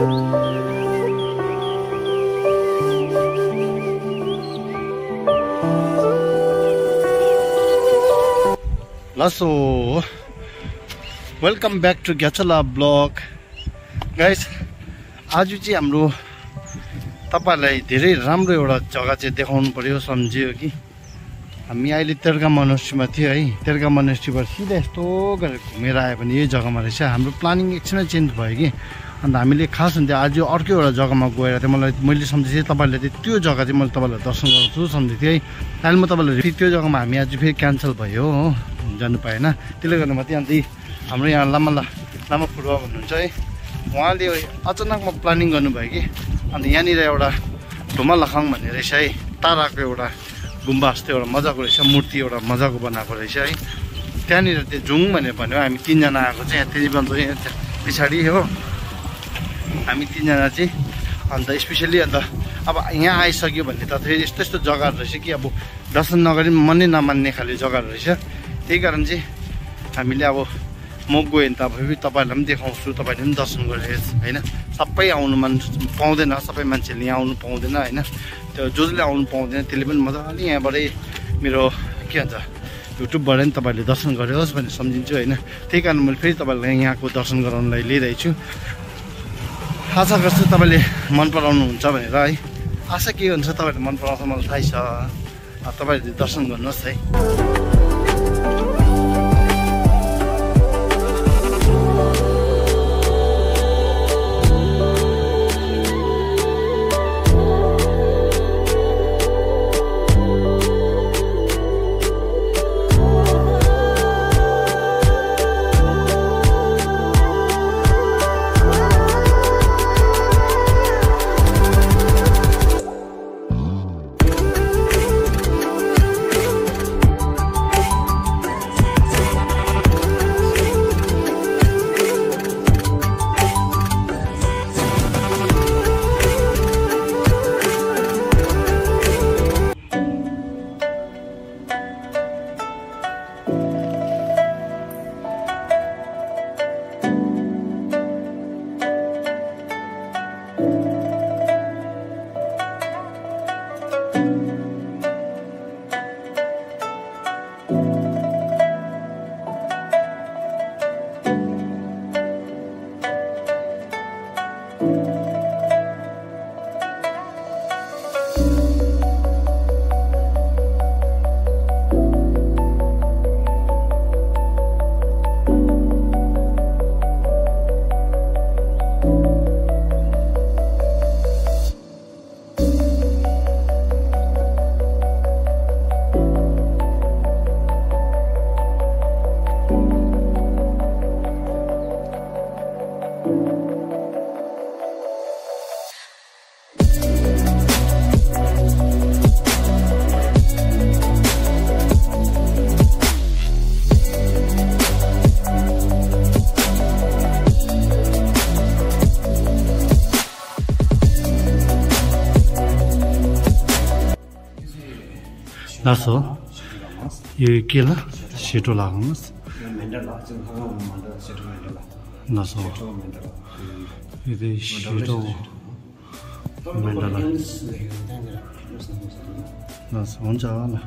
So welcome back to ग्याचला vlog guys आज चाहिँ हाम्रो तपाईँहरूलाई धेरै राम्रो एउटा जग्गा चाहिँ देखाउनु पऱ्यो सम्झियो कि? हामी अहिले तेर्गा मोनेस्ट्रीमा थियो है। तेर्गा मोनेस्ट्रीबाट सिधै यस्तो गरेर घुमेर आयो भने यही जग्गामा रहेछ। हाम्रो प्लानिङ एकछिनै चेन्ज भयो कि? अन्त हामीले खास हुन्थ्यो आज अर्कै एउटा जग्गामा गएर चाहिँ मलाई मैले सम्झेँ तपाईँहरूले चाहिँ त्यो जग्गा चाहिँ मैले तपाईँलाई दर्शन गराउँछु सम्झेको थिएँ है। अहिले म तपाईँलाई फेरि त्यो जग्गामा हामी आज फेरि क्यान्सल भयो हो जानु पाएन। त्यसले गर्दा मात्रै अन्त हाम्रो यहाँ लामा लामा फुटबल भन्नुहुन्छ है। उहाँले अचानकमा प्लानिङ गर्नुभयो कि अन्त यहाँनिर एउटा ढुमा लखाङ भन्ने रहेछ है। ताराको एउटा गुम्बा जस्तो एउटा मजाको रहेछ मूर्ति एउटा मजाको बनाएको रहेछ है। त्यहाँनिर त्यो जुङ भनेर भन्यो हामी तिनजना आएको चाहिँ यहाँ त्यही बन्द पछाडि हो। हामी तिनजना चाहिँ अन्त स्पेसल्ली अन्त अब यहाँ आइसक्यो भने त फेरि यस्तो यस्तो जग्गाहरू रहेछ कि अब दर्शन नगरी मनै नमान्ने खाले जग्गाहरू रहेछ। त्यही कारण चाहिँ हामीले अब म गएँ भने त अब फेरि तपाईँहरूलाई पनि देखाउँछु तपाईँहरूले पनि दर्शन गरेर होइन? सबै आउनु मन पाउँदैन सबै मान्छेले यहाँ आउनु पाउँदैन होइन? त्यो जो जसले आउनु पाउँदैन त्यसले पनि मजाले यहाँबाटै मेरो के भन्छ युट्युबबाट पनि तपाईँहरूले दर्शन गरोस् भनेर सम्झिन्छु होइन? त्यही कारण मैले फेरि तपाईँहरूलाई यहाँको दर्शन गराउनलाई लिइरहेको छु आशा गर्छु तपाईँले मन पराउनुहुन्छ भनेर है। आशा के हुन्छ तपाईँहरूले मन पराउँछ मलाई थाहै छ। तपाईँहरूले दर्शन गर्नुहोस् है। 나서 얘기라 시도라고스. 나서 이제 시도 만달라 나서 혼자 하나.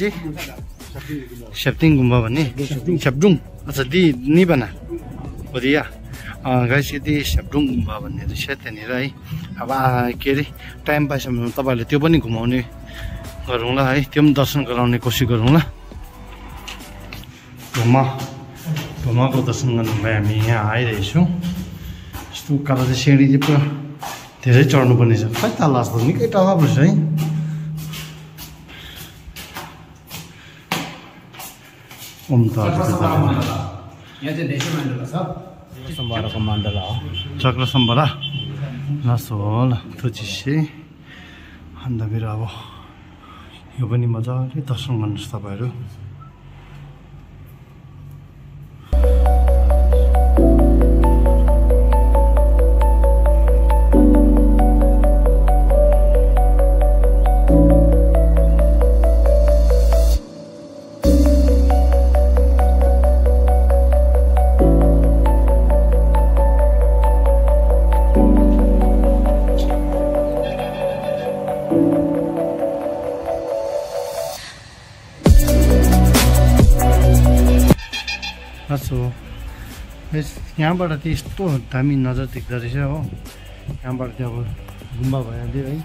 चाहिँ सेप्टिङ गुम्बा भन्ने? सेप्डुङ अच्छा दि निबना दिया गाइस यदि सेप्डुङ गुम्बा भन्ने रहेछ त्यहाँनिर है अब के अरे टाइम भने तपाईँहरूले त्यो पनि घुमाउने गरौँला है त्यो पनि दर्शन गराउने कोसिस गरौँला। धुमा धुमाको दर्शन गर्नुलाई हामी यहाँ आइरहेछौँ। यस्तो उकालो चाहिँ सिँढी चाहिँ पुरा धेरै चढ्नुपर्ने छ। खै तल जस्तो निकै तल पो छ है। देशी मण्डला हो। चक्र सम्बरा लासो ल त्यो चिज चाहिँ अन्त फेरि अब यो पनि मजाले दर्शन गर्नुहोस् तपाईँहरू। यहाँबाट चाहिँ यस्तो दामी नजर देख्दो रहेछ हो। यहाँबाट चाहिँ अब गुम्बा भइहाल्यो है।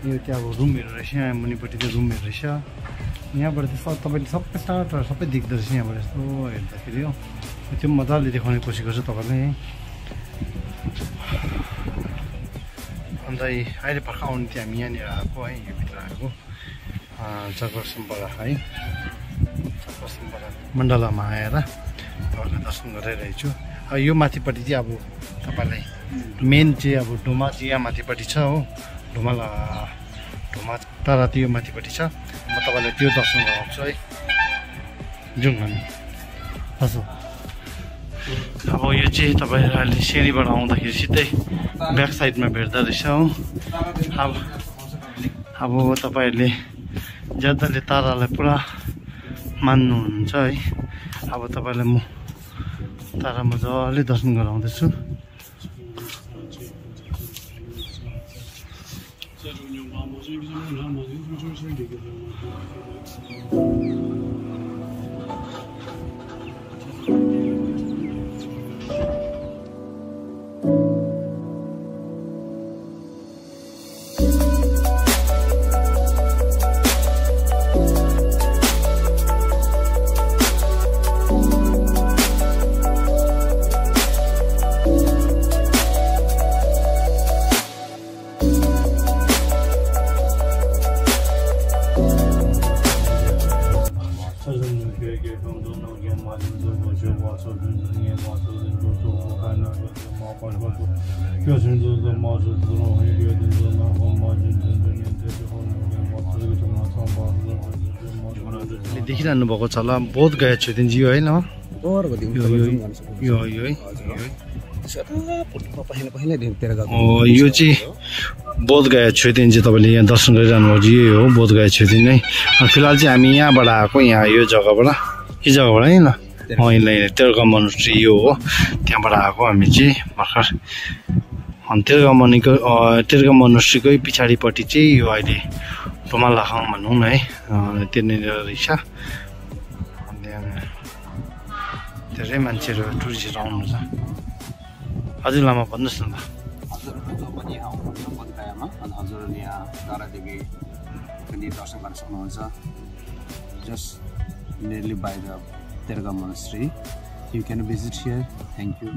यो चाहिँ अब रुमहरू रहेछ यहाँ मुनिपट्टि चाहिँ रुमहरू रहेछ। यहाँबाट चाहिँ सब तपाईँले सबै टाढा टाढा सबै देख्दो रहेछ यहाँबाट यस्तो हेर्दाखेरि हो। त्यो मजाले देखाउने कोसिस गर्छु तपाईँलाई। है अन्त अहिले भर्खर आउनु थियो हामी यहाँनिर आएको है यो भित्र आएको। जगर सम्परा है। जगर सम्परा मण्डलामा आएर तपाईँलाई दर्शन गरिरहेछु। अब यो माथिपट्टि चाहिँ अब तपाईँलाई मेन चाहिँ अब ढुमा चाहिँ यहाँ माथिपट्टि छ हो। ढुमाला ढुमा तर त्यो माथिपट्टि छ। म तपाईँलाई त्यो दर्शन गराउँछु है। जाउँ हामी हजुर। अब यो चाहिँ तपाईँहरू अहिले सिँढीबाट आउँदाखेरि सिधै ब्याक साइडमा भेट्दो रहेछ हो। अब अब तपाईँहरूले ज्यादाले तारालाई पुरा मान्नुहुन्छ है। अब तपाईँलाई म तारा मजाले दर्शन गराउँदैछु। देखिरहनु भएको छ होला। बहुत गएको छु जियो होइन ओरको दिन यो यो है। चाहिँ बोध गया छेदिन चाहिँ तपाईँले यहाँ दर्शन गरिरहनु भएको यही हो बोध गया छेदिन है। फिलहाल चाहिँ हामी यहाँबाट आएको यहाँ यो जग्गाबाट। यो जग्गाबाट है ल। अहिले तेर्गा मोनेस्ट्री यो हो। त्यहाँबाट आएको हामी चाहिँ भर्खर। अनि तेर्गा मनिको तेर्गा मोनेस्ट्रीकै पछाडिपट्टि चाहिँ यो अहिले टोमालाखाङ भनौँ न है। त्यहाँनिर रहेछ। धेरै मान्छेहरू टुरिस्टहरू आउनुहुन्छ। हजुर लामा भन्नुहोस् न जो पनि आउनुहुन्छ अनि हजुरहरूले यहाँ पनि दर्शन गर्न सक्नुहुन्छ। Just nearly by the Tergar monastery you can visit here thank you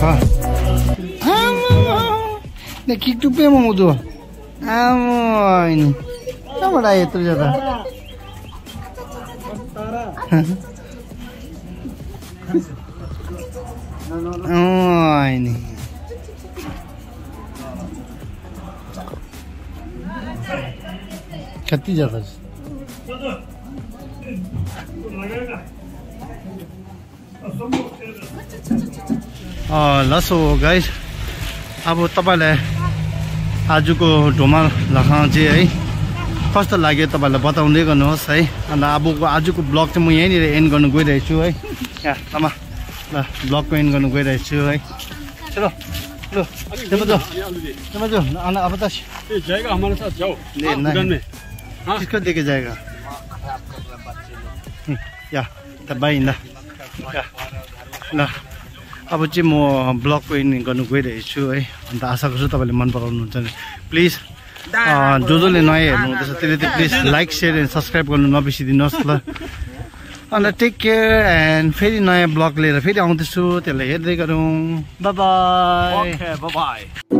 असो Ne kiktupe mo mo do. Amo ini. Kamu dah itu jata. Oh ini. कति ज्यादा छ ल सो गाइस अब तपाईँलाई आजको ढोमा लखा चाहिँ है कस्तो लाग्यो तपाईँलाई बताउँदै गर्नुहोस् है। अन्त अबको आजको ब्लग चाहिँ म यहीँनिर एन्ड गर्नु गइरहेको छु है। यहाँ आमा ल ब्लगको एन्ड गर्नु गइरहेको छु है। चलो लो अब त ये जाएगा हमारे साथ जाओ। ले, हाँ, नहीं। उड़ान में। हाँ। किसको लेके जाएगा? या त बाई ल अब चाहिँ म ब्लगको एन्ड गर्नु गइरहेको छु है। अन्त आशा गर्छु तपाईँले मन पराउनुहुन्छ। भने प्लिज जो जसले नयाँ हेर्नु हुँदैछ। त्यसले चाहिँ please like share and subscribe गर्नु नबिर्सिदिनुहोस् ल। अन्त टेक केयर एन्ड फेरि नयाँ ब्लग लिएर फेरि आउँदैछु। त्यसलाई हेर्दै गरौँ। बाई.